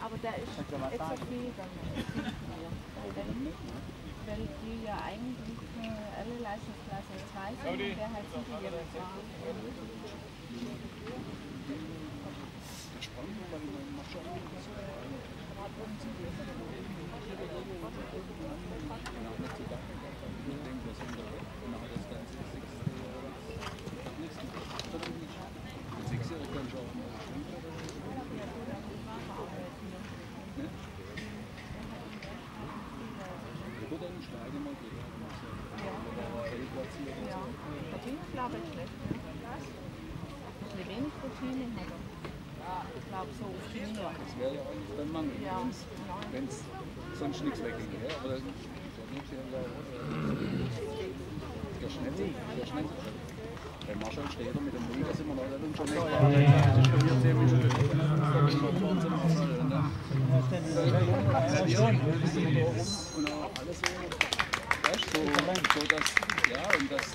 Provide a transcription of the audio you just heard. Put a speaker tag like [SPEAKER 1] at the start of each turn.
[SPEAKER 1] Aber der ist jetzt so viel dann. Weil die ja eigentlich äh, alle Leistungsklasse 2 sind und der halt sicher jetzt fahren. Ja, Routine glaube ich nicht. Ne? Ein bisschen wenig Routine hat er. Ich glaube so auf die Linie.
[SPEAKER 2] Das wäre ja eigentlich der Mangel,
[SPEAKER 1] Ja,
[SPEAKER 2] wenn es sonst nichts wegginge. Ja? Aber ja. Der schnell, der schnell. Bei Marschall steht mit dem Mund, sind wir leider dann schon nicht da. Das ist schon hier 10 Minuten. Marschall. Und auch ja, und das,